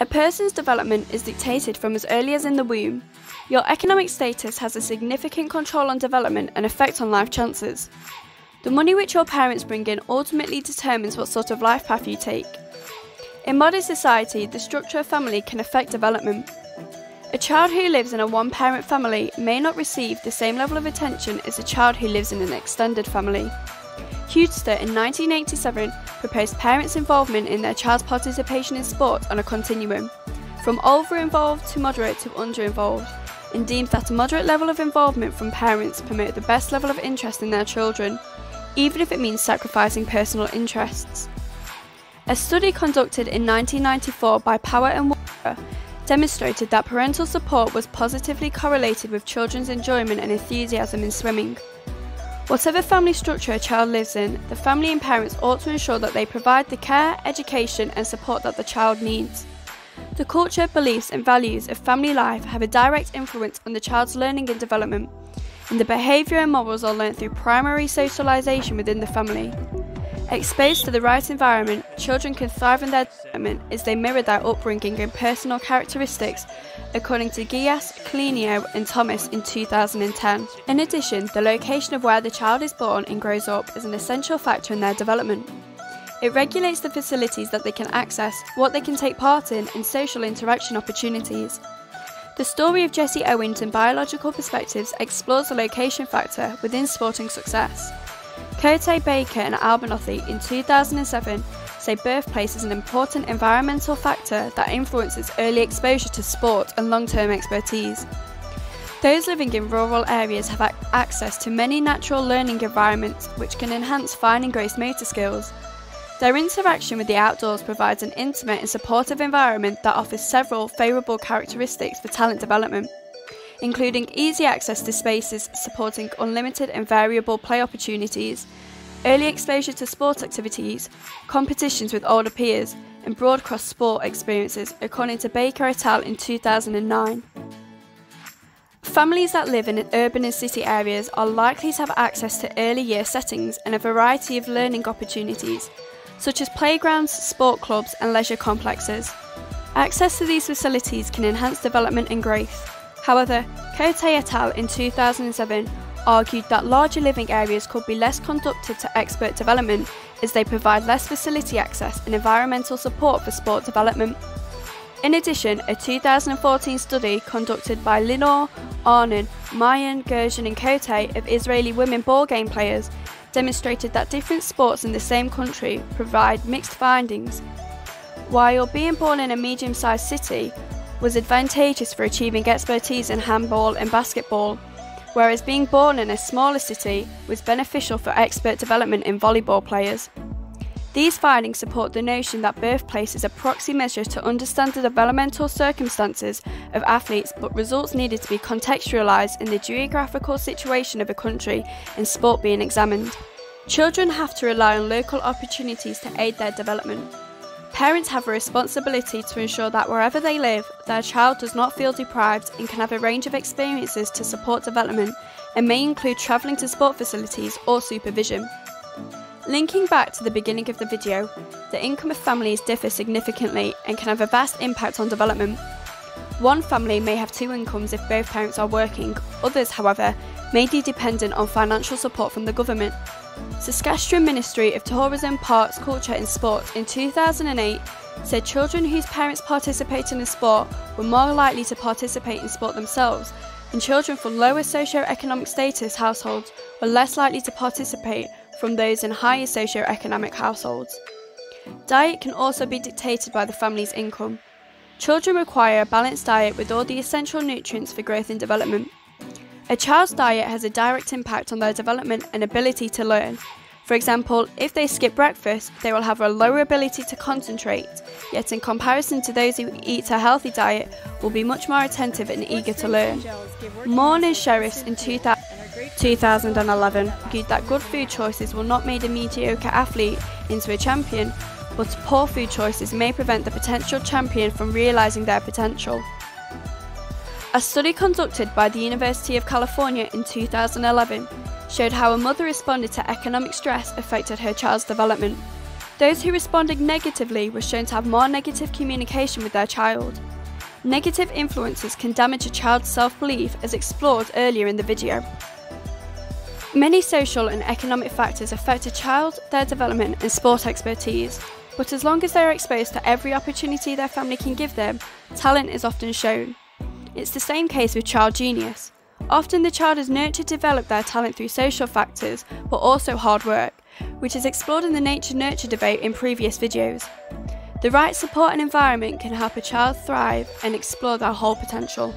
A person's development is dictated from as early as in the womb. Your economic status has a significant control on development and effect on life chances. The money which your parents bring in ultimately determines what sort of life path you take. In modern society, the structure of family can affect development. A child who lives in a one parent family may not receive the same level of attention as a child who lives in an extended family. Hustedt in 1987 proposed parents' involvement in their child's participation in sport on a continuum, from over involved to moderate to under involved, and deems that a moderate level of involvement from parents promote the best level of interest in their children, even if it means sacrificing personal interests. A study conducted in 1994 by Power and Woolger demonstrated that parental support was positively correlated with children's enjoyment and enthusiasm in swimming. Whatever family structure a child lives in, the family and parents ought to ensure that they provide the care, education, and support that the child needs. The culture, beliefs, and values of family life have a direct influence on the child's learning and development, and the behaviour and morals are learnt through primary socialisation within the family. Exposed to the right environment, children can thrive in their development as they mirror their upbringing and personal characteristics, according to Gecas, Calonico, and Thomas in 2010. In addition, the location of where the child is born and grows up is an essential factor in their development. It regulates the facilities that they can access, what they can take part in, and social interaction opportunities. The story of Jesse Owens and Biological Perspectives explores the location factor within sporting success. Cote Baker and Abernethy in 2007 say birthplace is an important environmental factor that influences early exposure to sport and long term expertise. Those living in rural areas have access to many natural learning environments which can enhance fine and gross motor skills. Their interaction with the outdoors provides an intimate and supportive environment that offers several favourable characteristics for talent development including easy access to spaces supporting unlimited and variable play opportunities, early exposure to sport activities, competitions with older peers, and broad cross sport experiences, according to Baker et al. in 2009. Families that live in urban and city areas are likely to have access to early year settings and a variety of learning opportunities, such as playgrounds, sport clubs, and leisure complexes. Access to these facilities can enhance development and growth. However, Cote et al. in 2007 argued that larger living areas could be less conducive to expert development as they provide less facility access and environmental support for sport development. In addition, a 2014 study conducted by Lidor, Arnon, Mayan, Gershon, and Cote of Israeli women ball game players demonstrated that different sports in the same country provide mixed findings. While being born in a medium sized city was advantageous for achieving expertise in handball and basketball, whereas being born in a smaller city was beneficial for expert development in volleyball players. These findings support the notion that birthplace is a proxy measure to understand the developmental circumstances of athletes, but results needed to be contextualised in the geographical situation of a country and sport being examined. Children have to rely on local opportunities to aid their development. Parents have a responsibility to ensure that wherever they live, their child does not feel deprived and can have a range of experiences to support development and may include travelling to sport facilities or supervision. Linking back to the beginning of the video, the income of families differ significantly and can have a vast impact on development. One family may have two incomes if both parents are working, others, however, may be dependent on financial support from the government. Saskatchewan Ministry of Tourism, Parks, Culture and Sport in 2008 said children whose parents participated in sport were more likely to participate in sport themselves, and children from lower socio-economic status households were less likely to participate from those in higher socio-economic households. Diet can also be dictated by the family's income. Children require a balanced diet with all the essential nutrients for growth and development. A child's diet has a direct impact on their development and ability to learn. For example, if they skip breakfast, they will have a lower ability to concentrate, yet in comparison to those who eat a healthy diet, will be much more attentive and eager to learn. Maughan and Shirreffs in 2011 argued that good food choices will not make a mediocre athlete into a champion, but poor food choices may prevent the potential champion from realising their potential. A study conducted by the University of California in 2011 showed how a mother responded to economic stress affected her child's development. Those who responded negatively were shown to have more negative communication with their child. Negative influences can damage a child's self belief as explored earlier in the video. Many social and economic factors affect a child, their development, and sport expertise, but as long as they are exposed to every opportunity their family can give them, talent is often shown. It's the same case with child genius. Often the child is nurtured to develop their talent through social factors, but also hard work, which is explored in the nature nurture debate in previous videos. The right support and environment can help a child thrive and explore their whole potential.